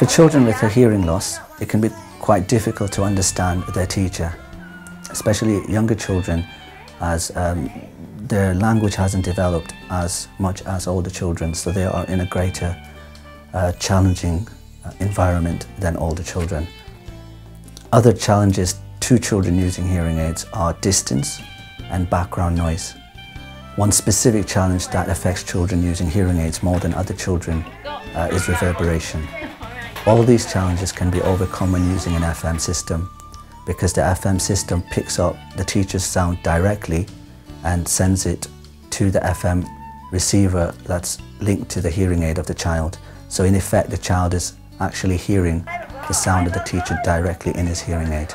For children with a hearing loss, it can be quite difficult to understand their teacher, especially younger children as um, their language hasn't developed as much as older children, so they are in a greater uh, challenging uh, environment than older children. Other challenges to children using hearing aids are distance and background noise. One specific challenge that affects children using hearing aids more than other children uh, is reverberation. All these challenges can be overcome when using an FM system because the FM system picks up the teacher's sound directly and sends it to the FM receiver that's linked to the hearing aid of the child. So in effect, the child is actually hearing the sound of the teacher directly in his hearing aid.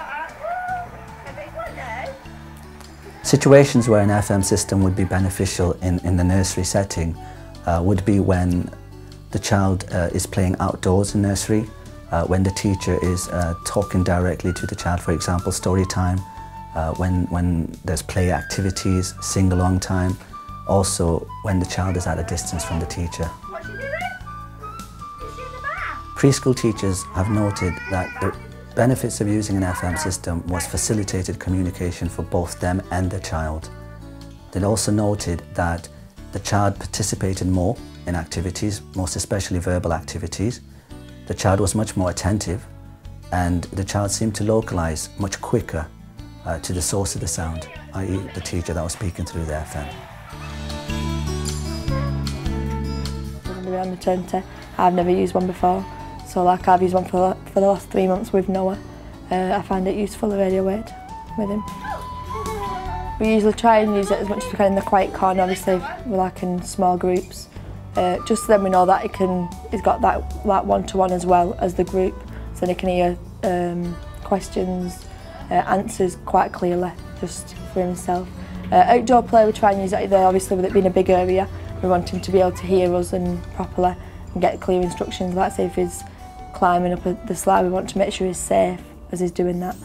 Situations where an FM system would be beneficial in, in the nursery setting uh, would be when the child uh, is playing outdoors in nursery, uh, when the teacher is uh, talking directly to the child, for example, story time, uh, when, when there's play activities, sing-along time, also when the child is at a distance from the teacher. Preschool teachers have noted that the benefits of using an FM system was facilitated communication for both them and the child. They also noted that the child participated more in activities, most especially verbal activities. The child was much more attentive and the child seemed to localise much quicker uh, to the source of the sound, i.e. the teacher that was speaking through the FM. Around the 20, I've never used one before, so like I've used one for, for the last three months with Noah. Uh, I find it useful, the radio word, with him. We usually try and use it as much as we can in the quiet corner, obviously we're like in small groups. Uh, just so then we know that he can, he's got that that one-to-one -one as well as the group, so they can hear um, questions, uh, answers quite clearly just for himself. Uh, outdoor play we try and use it there obviously with it being a big area we want him to be able to hear us and properly and get clear instructions like say if he's climbing up the slide we want to make sure he's safe as he's doing that.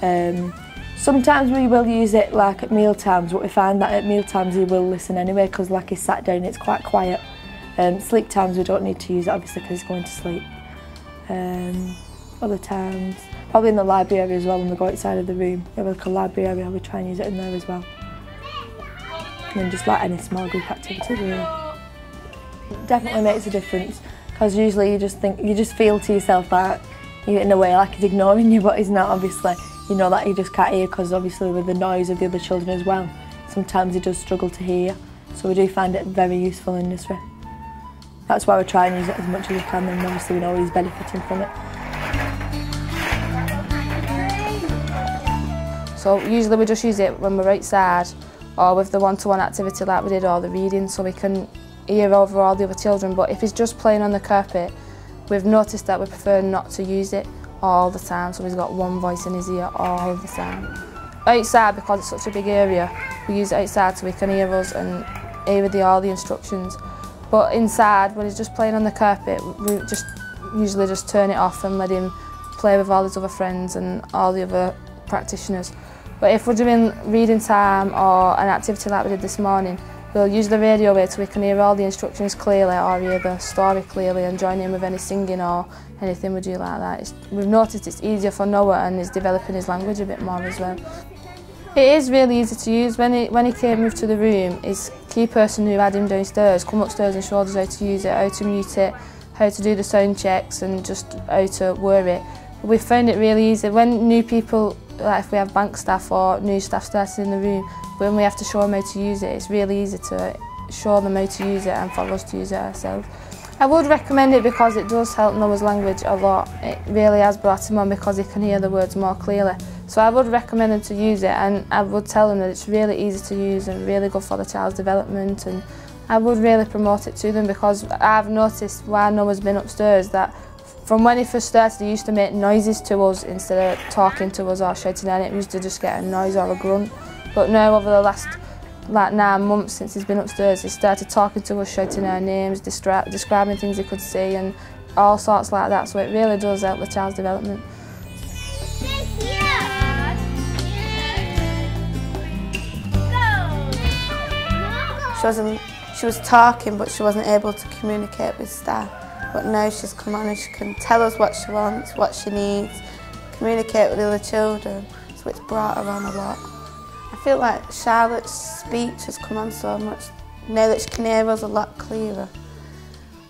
Um, sometimes we will use it like at meal times but we find that at meal times he will listen anyway because like he's sat down it's quite quiet. Um, sleep times we don't need to use it obviously because he's going to sleep. Um, other times Probably in the library area as well when we go outside of the room. We have like a library area, we try and use it in there as well. And then just like any small group activity really. It definitely makes a difference because usually you just think, you just feel to yourself that in a way like he's ignoring you but he's not obviously. You know that he just can't hear because obviously with the noise of the other children as well. Sometimes he does struggle to hear so we do find it very useful in this way. That's why we try and use it as much as we can and obviously we know he's benefiting from it. So usually we just use it when we're outside or with the one-to-one -one activity like we did or the reading so we can hear over all the other children. But if he's just playing on the carpet, we've noticed that we prefer not to use it all the time. So he's got one voice in his ear all the time. Outside, because it's such a big area, we use it outside so we can hear us and hear the, all the instructions. But inside, when he's just playing on the carpet, we just usually just turn it off and let him play with all his other friends and all the other practitioners. But if we're doing reading time or an activity like we did this morning, we'll use the radio wave so we can hear all the instructions clearly or hear the story clearly and join in with any singing or anything we do like that. It's, we've noticed it's easier for Noah and he's developing his language a bit more as well. It is really easy to use. When he, when he came moved to the room, his key person who had him downstairs come upstairs and showed us how to use it, how to mute it, how to do the sound checks and just how to wear it. We found it really easy. When new people like if we have bank staff or new staff starting in the room, when we have to show them how to use it, it's really easy to show them how to use it and for us to use it ourselves. I would recommend it because it does help Noah's language a lot. It really has brought him on because he can hear the words more clearly. So I would recommend him to use it and I would tell him that it's really easy to use and really good for the child's development and I would really promote it to them because I've noticed while Noah's been upstairs that From when he first started, he used to make noises to us instead of talking to us or shouting at it. Used to just get a noise or a grunt. But now, over the last like nine months since he's been upstairs, he started talking to us, shouting our names, describing things he could see and all sorts like that. So it really does help the child's development. She wasn't she was talking but she wasn't able to communicate with staff. but now she's come on and she can tell us what she wants, what she needs, communicate with the other children, so it's brought her on a lot. I feel like Charlotte's speech has come on so much now that she can hear us a lot clearer.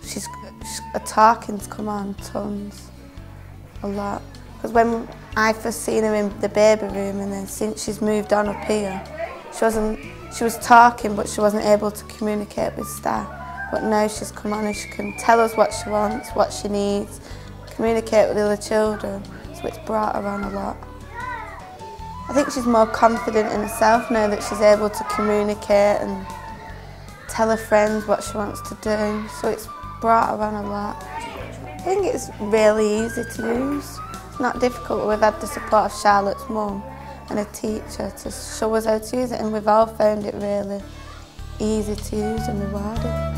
She's, a talking's come on tons, a lot. Because when I first seen her in the baby room and then since she's moved on up here, she wasn't, she was talking but she wasn't able to communicate with staff. But now she's come on and she can tell us what she wants, what she needs, communicate with the other children, so it's brought her on a lot. I think she's more confident in herself now that she's able to communicate and tell her friends what she wants to do, so it's brought her on a lot. I think it's really easy to use. It's not difficult. We've had the support of Charlotte's mum and a teacher to show us how to use it and we've all found it really easy to use and rewarding.